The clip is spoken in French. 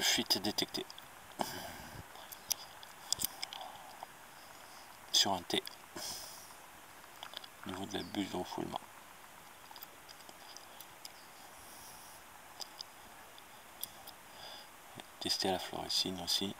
fuite détectée. Sur un T. Au niveau de la bulle de refoulement. Tester la fluorescine aussi.